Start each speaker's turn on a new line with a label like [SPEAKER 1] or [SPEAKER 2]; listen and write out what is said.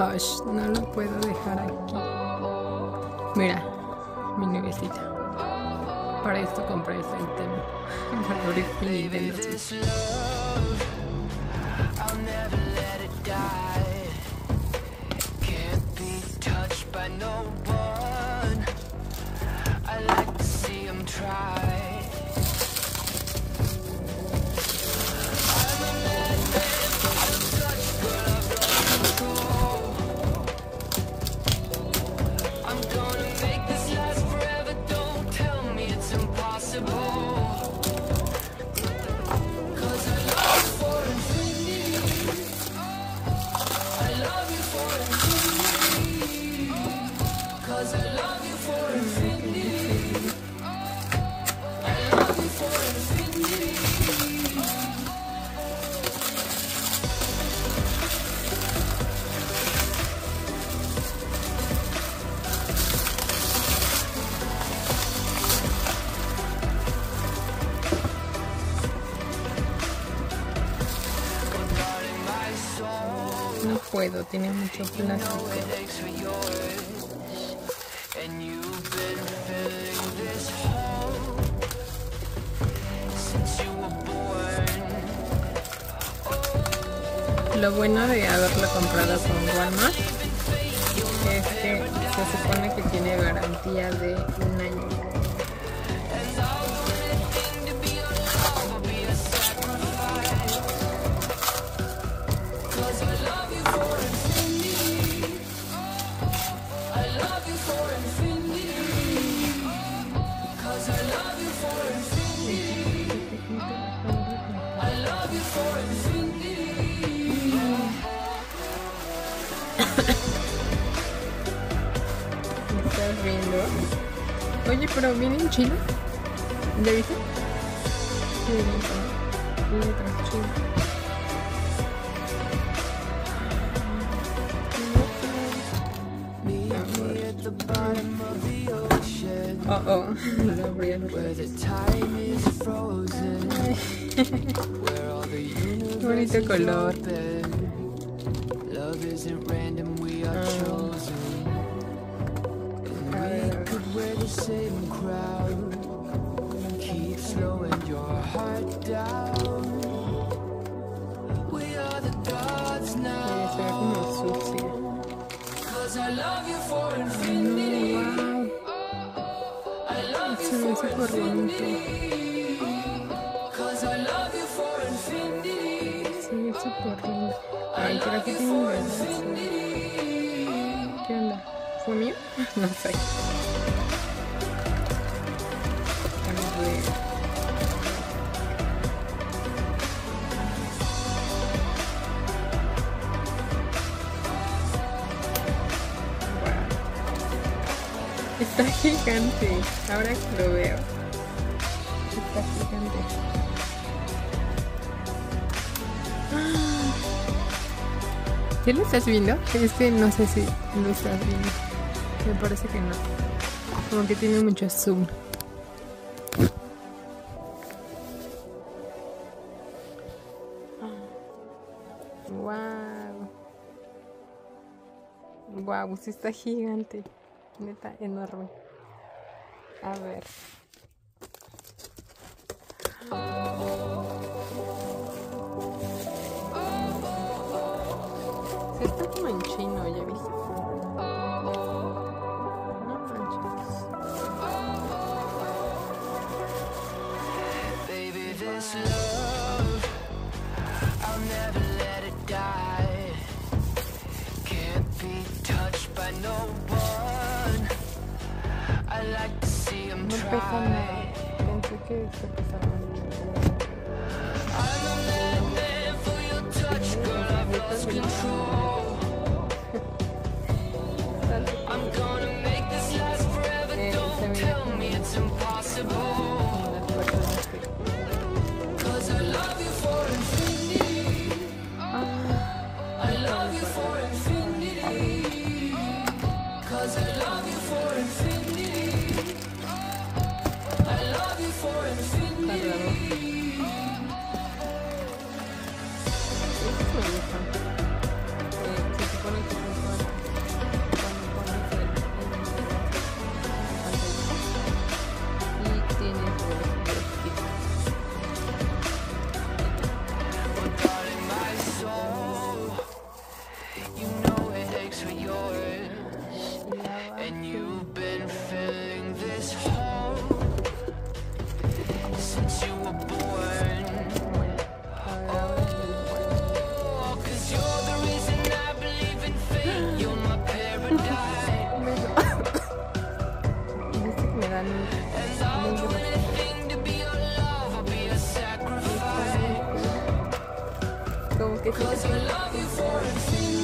[SPEAKER 1] No lo puedo dejar aquí. Mira, mi nuevecita. Para esto compré este tema. Para abrir mi
[SPEAKER 2] touched by no one. I like to see 'em try.
[SPEAKER 1] Puedo, tiene mucho plástico. Lo bueno de haberlo comprado con Walmart es que se supone que tiene garantía de un año. Estás viendo? Oye, pero viene en chino. ¿Ya viste? Sí, viene
[SPEAKER 2] the ocean.
[SPEAKER 1] Oh, oh, lo abrí al
[SPEAKER 2] Where
[SPEAKER 1] revés.
[SPEAKER 2] the Love isn't random, we are chosen. And we could wear the same crown. Keep slowing your heart down. We are the gods now.
[SPEAKER 1] se ve como sucia.
[SPEAKER 2] Cause I love you for infinity.
[SPEAKER 1] Oh, oh, oh.
[SPEAKER 2] I love you for infinity. Cause I love you for infinity.
[SPEAKER 1] Ay, pero aquí tiene un brazo. ¿Qué onda? ¿Fue mío? No sé. Vamos a ver. Está gigante. Ahora que lo veo. Está gigante. ¿Sí lo estás viendo? Es que no sé si lo estás viendo. Me parece que no. Como que tiene mucho zoom. Wow. Wow, sí está gigante. Neta, enorme. A ver. Está como en chino, ¿ya viste? No manches.
[SPEAKER 2] Baby, this love, I'll never let it die. Can't be touched by no one. I like to see 'em
[SPEAKER 1] No pesa nada.
[SPEAKER 2] try.
[SPEAKER 1] Pensé que se pesaba mucho.
[SPEAKER 2] I'm a madman for your touch, girl. I've lost control. For infinity.
[SPEAKER 1] Cause I
[SPEAKER 2] And
[SPEAKER 1] you've
[SPEAKER 2] been
[SPEAKER 1] filling
[SPEAKER 2] this hole since
[SPEAKER 1] you were born. Oh,
[SPEAKER 2] cause you're the reason I believe in fate. You're my paradise. I'll do anything to be your be a
[SPEAKER 3] sacrifice.
[SPEAKER 1] Cause I love you for a